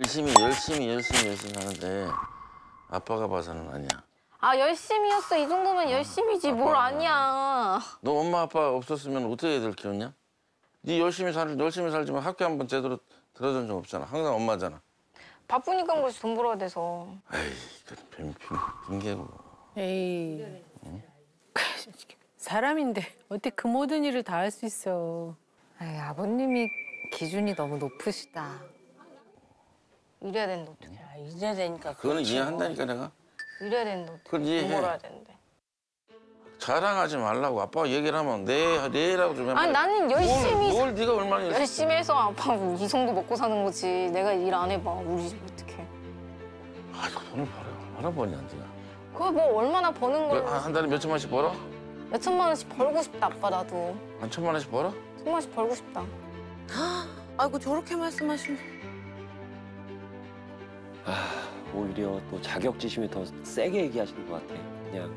열심히 열심히 열심히 열심히 하는데 아빠가 봐서는 아니야. 아 열심히였어 이 정도면 열심히지 뭘 아니야. 너 엄마 아빠 없었으면 어떻게 애들 키웠냐? 네 열심히 살 열심히 살지만 학교 한 번 제대로 들어준 적 없잖아. 항상 엄마잖아. 바쁘니까 그렇지 돈 벌어야 돼서. 에이, 그 핑- 핑계고. 에이. 사람인데 어떻게 그 모든 일을 다 할 수 있어. 아이, 아버님이 기준이 너무 높으시다. 이래야 되는데 어떡해. 야, 이래야 되니까. 그거는. 이해한다니까 내가. 이래야 되는데 어떡해. 그건 돈 이해해. 되는데. 자랑하지 말라고 아빠가 얘기를 하면 네 네라고 좀 해봐. 아니 나는 열심히 뭘, 뭘 네가 얼마나 열심히 열심히 해서 아빠 이 정도 먹고 사는 거지. 내가 일 안 해봐. 우리 집 어떡해. 아이고 돈을 벌어 얼마나 버냐 네가. 그거 뭐 얼마나 버는 몇- 걸로 한, 한 달에 몇 천만씩 벌어? 몇 천만 원씩 벌고 싶다 아빠 나도. 한 천만 원씩 벌어? 천만 원씩 벌고 싶다. 아이고 저렇게 말씀하시면. 아, 오히려 또 자격지심이 더 세게 얘기하시는 것 같아. 그냥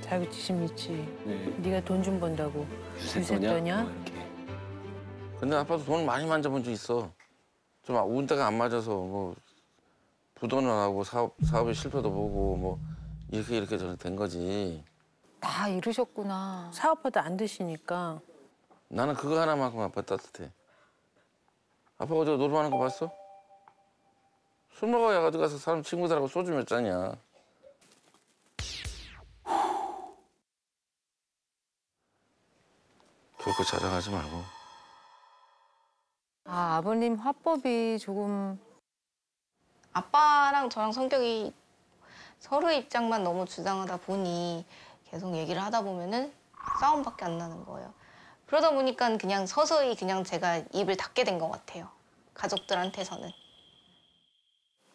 자격지심 있지. 네, 네가 돈 좀 번다고. 유세 떠냐? 유세떠냐? 뭐 이렇게. 근데 아빠도 돈을 많이 만져본 적 있어. 좀 운때가 안 맞아서 뭐 부도는 하고 사업 사업의 실패도 보고 뭐 이렇게 이렇게 저렇게 된 거지. 다 이루셨구나. 사업하다 안 되시니까. 나는 그거 하나만큼 아빠 따뜻해. 아빠 어제 놀러 가는 거 봤어? 술 먹어야 어디 가서 사람 친구들하고 소주 몇 잔이야. 그렇게 자랑하지 말고. 아, 아버님 화법이 조금 아빠랑 저랑 성격이 서로의 입장만 너무 주장하다 보니 계속 얘기를 하다 보면은 싸움밖에 안 나는 거예요. 그러다 보니까 그냥 서서히 그냥 제가 입을 닫게 된 것 같아요. 가족들한테서는.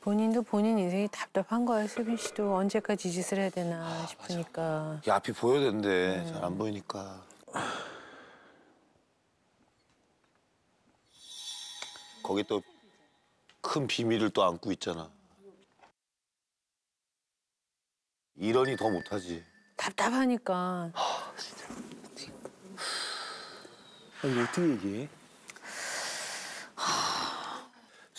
본인도 본인 인생이 답답한 거야, 수빈 씨도. 언제까지 이 짓을 해야 되나 싶으니까. 이 앞이 보여야 되는데 잘 안 보이니까. 거기 또 큰 비밀을 또 안고 있잖아. 이러니 더 못하지. 답답하니까. 아, 이거 어떻게 얘기해?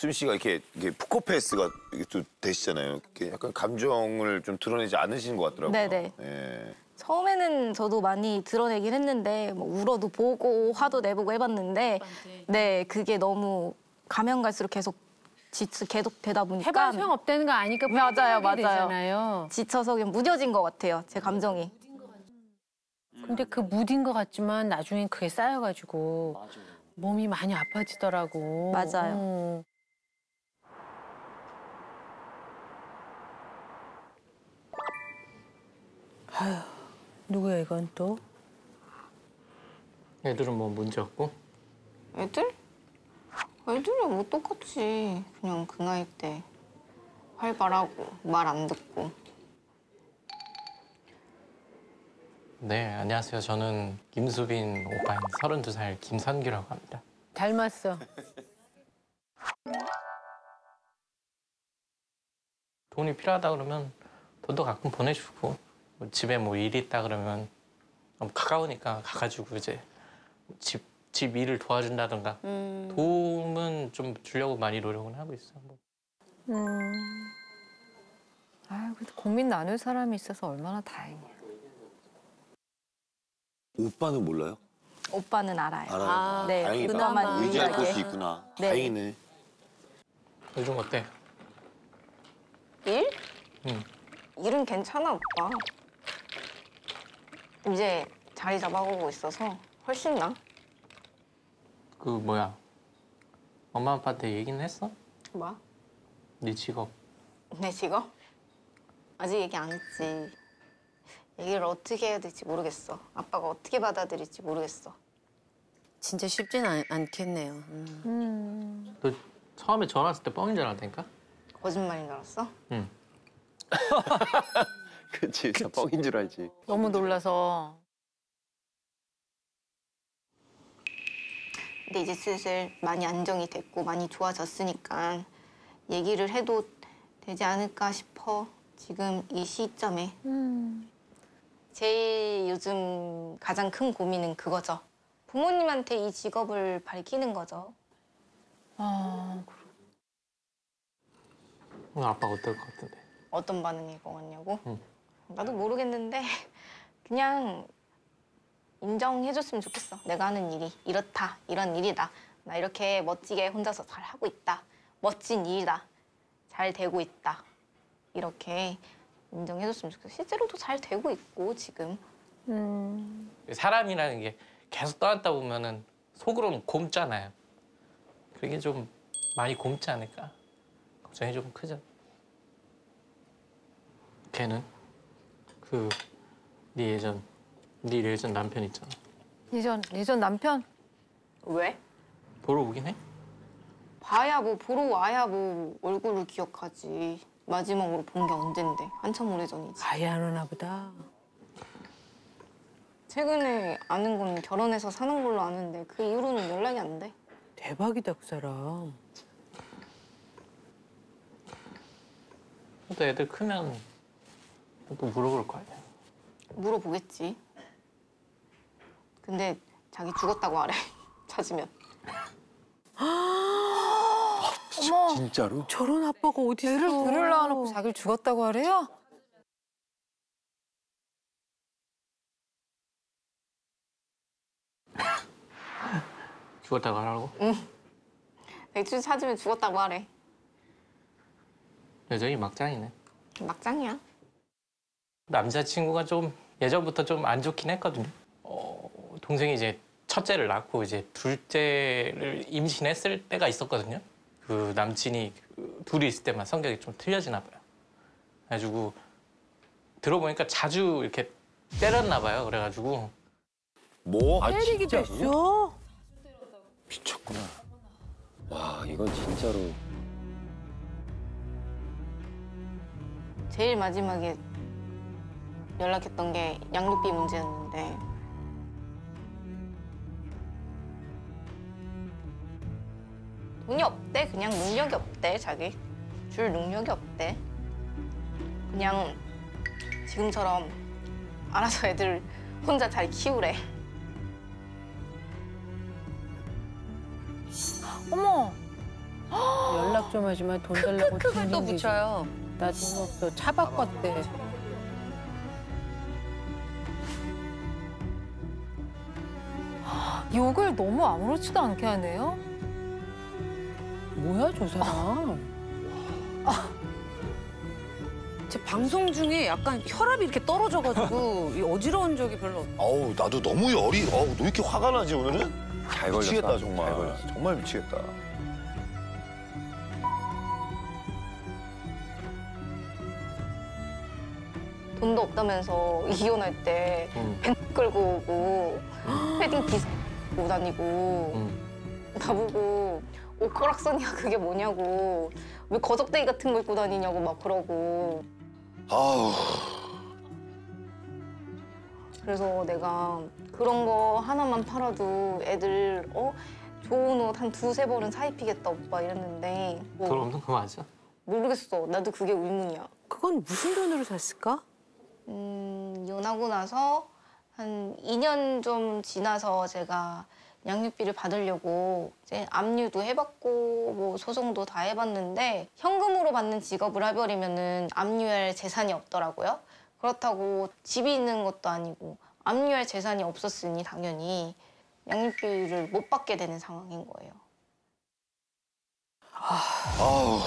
수민 씨가 이렇게, 이게 포커페이스가 이게 또 되시잖아요. 이렇게 약간 감정을 좀 드러내지 않으시는 것 같더라고요. 네네. 예. 처음에는 저도 많이 드러내긴 했는데 뭐 울어도 보고 화도 내보고 해봤는데 네 그게 너무 가면 갈수록 계속 지치 계속 되다 보니까 해봐 소용 없다는 거 아니까 맞아요, 맞아요. 되잖아요. 지쳐서 그냥 무뎌진 것 같아요 제 감정이 근데 그 무딘 것 같지만 나중엔 그게 쌓여가지고 몸이 많이 아파지더라고. 맞아요. 어. 아휴, 누구야 이건 또? 애들은 뭐 문제 없고? 애들? 애들이 뭐 똑같지 그냥 그 나이 때 활발하고 말 안 듣고 네, 안녕하세요. 저는 김수빈 오빠인 32살 김선규라고 합니다. 닮았어. 돈이 필요하다 그러면 돈도 가끔 보내주고 뭐 집에 뭐 일이 있다 그러면 너무 가까우니까 가가지고 이제 집, 집 일을 도와준다든가 도움은 좀 주려고 많이 노력은 하고 있어요. 뭐. 음. 아유, 그래도 고민 나눌 사람이 있어서 얼마나 다행이야. 오빠는 몰라요? 오빠는 알아요 알아요. 아, 네, 다행이다. 그나마 의지할. 곳이 있구나. 네. 다행이네. 요즘 어때? 일? 응. 일은 괜찮아 오빠 이제 자리 잡아가고 있어서 훨씬 나 그 뭐야 엄마 아빠한테 얘기는 했어? 뭐야? 네 직업 내 직업? 아직 얘기 안 했지. 얘기를 어떻게 해야 될지 모르겠어. 아빠가 어떻게 받아들일지 모르겠어. 진짜 쉽진 않, 않겠네요. 음. 너 처음에 전화 왔을 때 뻥인 줄 알았다니까? 거짓말인 줄 알았어? 응 그치, 다 뻥인 줄 알지. 너무 놀라서. 근데 이제 슬슬 많이 안정이 됐고 많이 좋아졌으니까 얘기를 해도 되지 않을까 싶어. 지금 이 시점에. 제일 요즘 가장 큰 고민은 그거죠. 부모님한테 이 직업을 밝히는 거죠. 아, 오늘 아빠 어떨 것 같은데? 어떤 반응일 것 같냐고? 응. 나도 모르겠는데 그냥 인정해줬으면 좋겠어. 내가 하는 일이 이렇다, 이런 일이다. 나 이렇게 멋지게 혼자서 잘 하고 있다. 멋진 일이다. 잘 되고 있다. 이렇게 인정해줬으면 좋겠어. 실제로도 잘 되고 있고 지금. 사람이라는 게 계속 떠났다 보면은 속으로는 곰잖아요. 그게 좀 많이 곰지 않을까? 걱정이 좀 크죠. 걔는 그네 예전 네 예전 남편 있잖아. 예전 예전 남편 왜? 보러 오긴 해? 봐야 뭐 보러 와야 뭐 얼굴을 기억하지. 마지막으로 본 게 언젠데 한참 오래전이지. 아예 안 오나 보다. 최근에 아는 건 결혼해서 사는 걸로 아는데 그 이후로는 연락이 안 돼. 대박이다 그 사람. 또 애들 크면 또 물어볼 거 아니야. 물어보겠지. 근데 자기 죽었다고 하래. 찾으면. 어머 진짜로? 저런 아빠가 어디 있어? 애를 둘을 낳아놓고 자기를 죽었다고 하래요? 죽었다고 하라고? 백주 찾으면 죽었다고 하래. 여전히 막장이네. 막장이야. 남자친구가 좀 예전부터 좀 안 좋긴 했거든요. 어, 동생이 이제 첫째를 낳고 이제 둘째를 임신했을 때가 있었거든요. 그 남친이 그 둘이 있을 때만 성격이 좀 틀려지나 봐요. 그래가지고 들어보니까 자주 이렇게 때렸나 봐요. 그래가지고 뭐? 아, 때리기도 진짜로? 했어? 미쳤구나. 와, 이건 진짜로. 제일 마지막에 연락했던 게 양육비 문제였는데 돈이 없대. 그냥 능력이 없대. 자기 줄 능력이 없대. 그냥 지금처럼 알아서 애들 혼자 잘 키우래. 어머 연락 좀 하지만 돈 달라고 그걸 또 징징대지. 붙여요. 나돈 없어. 차 바꿨대. 욕을 너무 아무렇지도 않게 하네요. 뭐야 저 사람? 제 방송 중에 약간 혈압이 이렇게 떨어져가지고 이 어지러운 적이 별로 없 아우 나도 너무 열이. 어우 너 이렇게 화가 나지 오늘은? 잘 걸렸다. 미치겠다 정말. 잘 걸렸어. 정말 미치겠다. 돈도 없다면서 이혼할 때 음, 벤 끌고 오고 패딩 비싸 입고 다니고 음. 나보고 옷가락선이야 그게 뭐냐고 왜 거적대기 같은 거 입고 다니냐고 막 그러고 아우 그래서 내가 그런 거 하나만 팔아도 애들 어 좋은 옷 한 두세 벌은 사 입히겠다 오빠 이랬는데 뭐 돈 없는 거 맞아? 모르겠어 나도 그게 의문이야 그건 무슨 돈으로 샀을까? 음, 이혼하고 나서 한 2년 좀 지나서 제가 양육비를 받으려고 이제 압류도 해봤고 뭐 소송도 다 해봤는데 현금으로 받는 직업을 해버리면은 압류할 재산이 없더라고요. 그렇다고 집이 있는 것도 아니고 압류할 재산이 없었으니 당연히 양육비를 못 받게 되는 상황인 거예요. 아우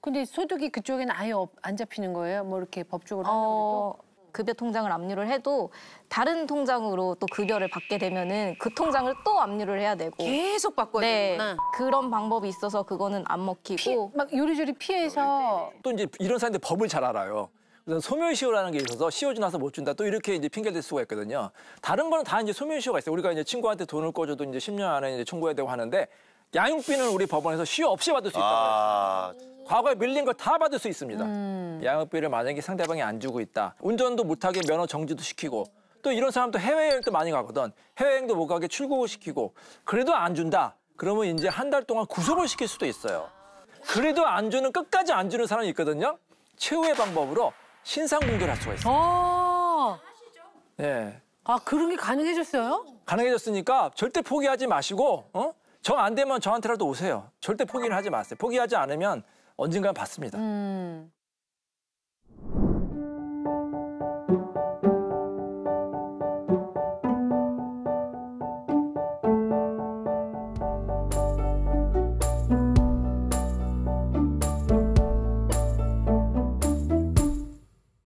근데 소득이 그쪽에는 아예 없- 안 잡히는 거예요? 뭐 이렇게 법적으로 하려고 어, 급여 통장을 압류를 해도 다른 통장으로 또 급여를 받게 되면은 그 통장을 또 압류를 해야 되고 계속 바꿔야 네 되는구나. 그런 방법이 있어서 그거는 안 먹히고 막 요리조리 피해서 또 이제 이런 사람들 법을 잘 알아요. 그래서 소멸시효라는 게 있어서 씌워주 나서 못 준다. 또 이렇게 이제 핑계를 댈 수가 있거든요. 다른 거는 다 이제 소멸시효가 있어요. 우리가 이제 친구한테 돈을 꿔줘도 이제 10년 안에 이제 청구해야 되고 하는데 양육비는 우리 법원에서 시효 없이 받을 수 있다고 해요. 아 과거에 밀린 걸 다 받을 수 있습니다. 양육비를 만약에 상대방이 안 주고 있다. 운전도 못하게 면허 정지도 시키고 또 이런 사람도 해외여행도 많이 가거든. 해외여행도 못 가게 출국을 시키고 그래도 안 준다. 그러면 이제 한 달 동안 구속을 시킬 수도 있어요. 그래도 안 주는 끝까지 안 주는 사람이 있거든요. 최후의 방법으로 신상 공개를 할 수가 있어요. 아, 네. 아 그런 게 가능해졌어요? 가능해졌으니까 절대 포기하지 마시고 어? 정안 되면 저한테라도 오세요. 절대 포기를 하지 마세요. 포기하지 않으면 언젠간 받습니다. 음.